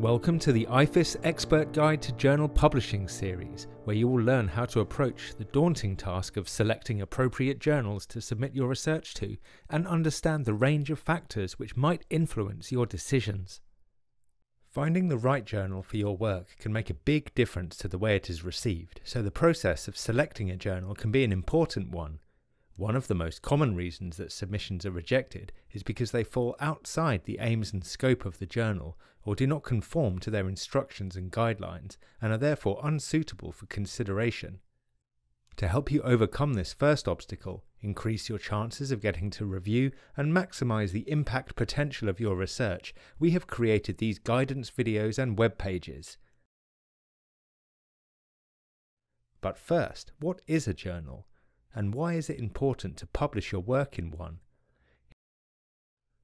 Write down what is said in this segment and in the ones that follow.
Welcome to the IFIS Expert Guide to Journal Publishing series, where you will learn how to approach the daunting task of selecting appropriate journals to submit your research to and understand the range of factors which might influence your decisions. Finding the right journal for your work can make a big difference to the way it is received, so the process of selecting a journal can be an important one one of the most common reasons that submissions are rejected is because they fall outside the aims and scope of the journal or do not conform to their instructions and guidelines and are therefore unsuitable for consideration. To help you overcome this first obstacle, increase your chances of getting to review, and maximize the impact potential of your research, we have created these guidance videos and web pages. But first, what is a journal? And why is it important to publish your work in one?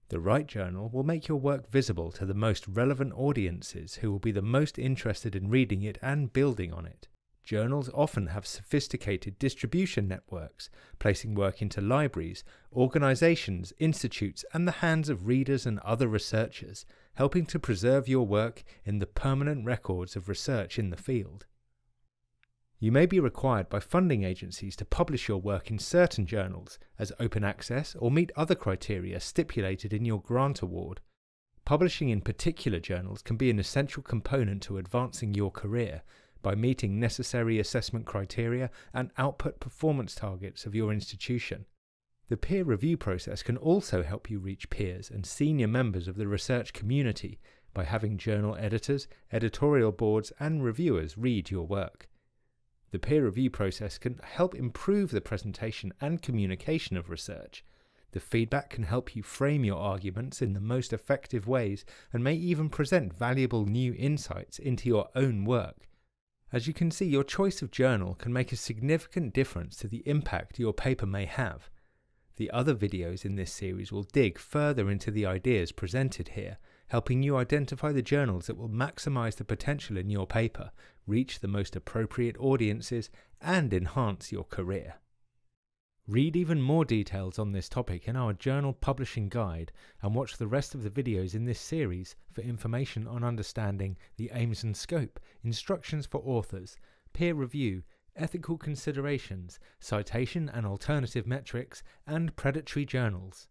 The right journal will make your work visible to the most relevant audiences who will be the most interested in reading it and building on it. Journals often have sophisticated distribution networks, placing work into libraries, organizations, institutes, and the hands of readers and other researchers, helping to preserve your work in the permanent records of research in the field. You may be required by funding agencies to publish your work in certain journals as open access or meet other criteria stipulated in your grant award. Publishing in particular journals can be an essential component to advancing your career by meeting necessary assessment criteria and output performance targets of your institution. The peer review process can also help you reach peers and senior members of the research community by having journal editors, editorial boards, and reviewers read your work. The peer review process can help improve the presentation and communication of research. The feedback can help you frame your arguments in the most effective ways and may even present valuable new insights into your own work. As you can see, your choice of journal can make a significant difference to the impact your paper may have. The other videos in this series will dig further into the ideas presented here helping you identify the journals that will maximize the potential in your paper, reach the most appropriate audiences, and enhance your career. Read even more details on this topic in our journal publishing guide and watch the rest of the videos in this series for information on understanding the aims and scope, instructions for authors, peer review, ethical considerations, citation and alternative metrics, and predatory journals.